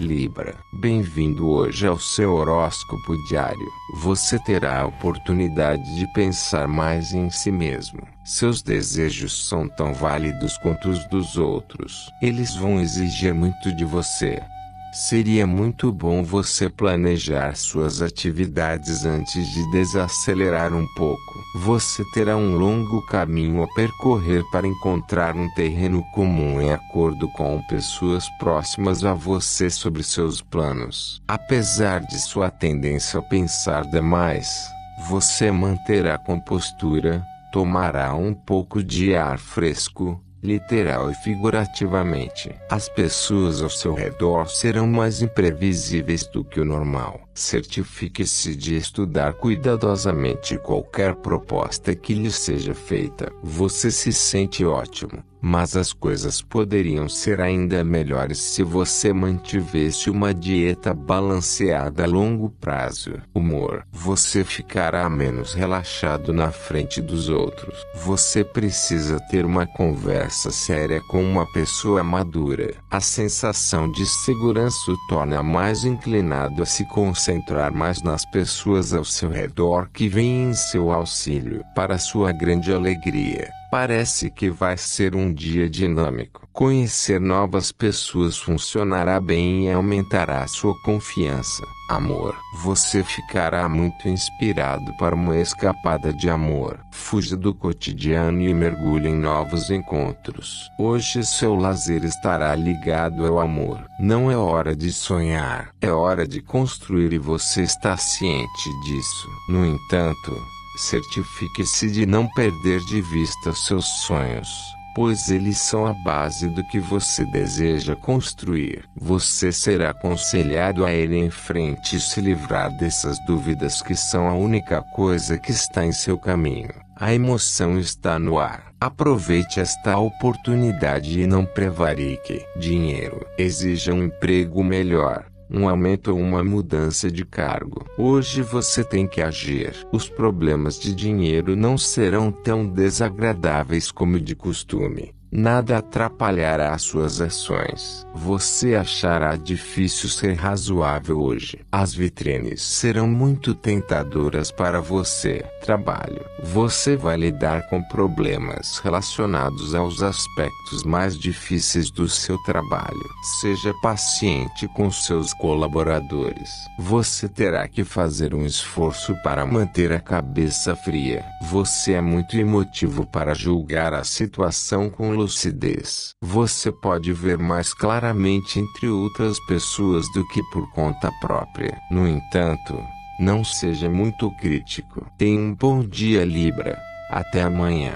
Libra, bem-vindo hoje ao seu horóscopo diário. Você terá a oportunidade de pensar mais em si mesmo. Seus desejos são tão válidos quanto os dos outros. Eles vão exigir muito de você. Seria muito bom você planejar suas atividades antes de desacelerar um pouco. Você terá um longo caminho a percorrer para encontrar um terreno comum em acordo com pessoas próximas a você sobre seus planos. Apesar de sua tendência a pensar demais, você manterá compostura, tomará um pouco de ar fresco literal e figurativamente. As pessoas ao seu redor serão mais imprevisíveis do que o normal. Certifique-se de estudar cuidadosamente qualquer proposta que lhe seja feita. Você se sente ótimo, mas as coisas poderiam ser ainda melhores se você mantivesse uma dieta balanceada a longo prazo. Humor. Você ficará menos relaxado na frente dos outros. Você precisa ter uma conversa séria com uma pessoa madura. A sensação de segurança o torna mais inclinado a se concentrar concentrar mais nas pessoas ao seu redor que vêm em seu auxílio. Para sua grande alegria, parece que vai ser um dia dinâmico. Conhecer novas pessoas funcionará bem e aumentará sua confiança. Amor. Você ficará muito inspirado para uma escapada de amor. Fuja do cotidiano e mergulhe em novos encontros. Hoje seu lazer estará ligado ao amor. Não é hora de sonhar, é hora de construir e você está ciente disso. No entanto, certifique-se de não perder de vista seus sonhos pois eles são a base do que você deseja construir. Você será aconselhado a ir em frente e se livrar dessas dúvidas que são a única coisa que está em seu caminho. A emoção está no ar. Aproveite esta oportunidade e não prevarique. Dinheiro. Exija um emprego melhor um aumento ou uma mudança de cargo. Hoje você tem que agir. Os problemas de dinheiro não serão tão desagradáveis como de costume. Nada atrapalhará suas ações. Você achará difícil ser razoável hoje. As vitrines serão muito tentadoras para você. Trabalho. Você vai lidar com problemas relacionados aos aspectos mais difíceis do seu trabalho. Seja paciente com seus colaboradores. Você terá que fazer um esforço para manter a cabeça fria. Você é muito emotivo para julgar a situação com lucidez. Você pode ver mais claramente entre outras pessoas do que por conta própria. No entanto, não seja muito crítico. Tenha um bom dia Libra. Até amanhã.